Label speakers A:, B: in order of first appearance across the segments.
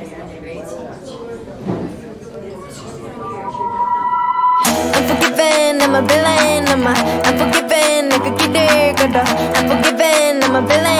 A: Unforgiven, I'm a villain, I'm a unforgiven, I could get there, good I'm forgiven, I'm a villain.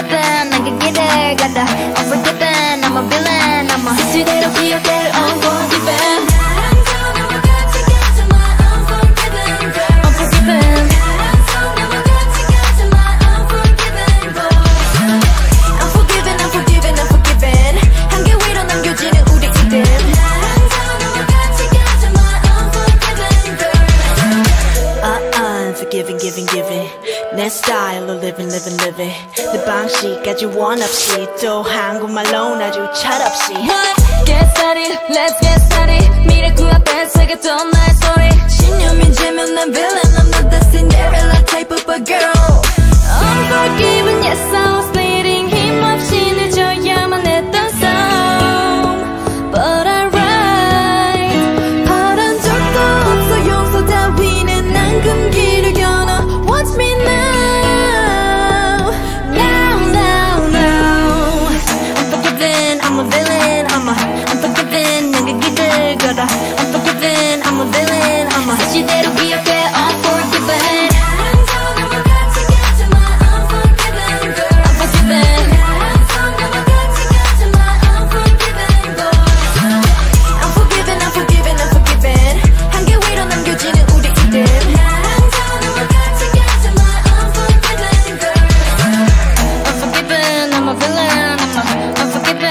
A: 길을 가다 Unforgiven, I'm a villain, I'm a 수시대로 기억될 Unforgiven 내 스타일로 living, living, living 내 방식까지 원 없이 또 한국말로 아주 철없이 Get started, let's get started 미래 구합해 새겼던 나의 story 신념이 지면 난 villain I'm not the Cinderella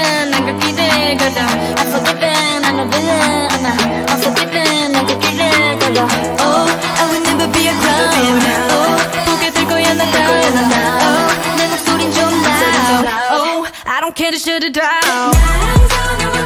A: a Unforgiven, 내가 길을 걸어 Unforgiven, I'm a villain, I'm a Unforgiven, 내가 길을 걸어 Oh, I will never be a clown Oh, 보게 될 거야 난 down Oh, 내 목소린 좀 loud Oh, I don't care to shut it down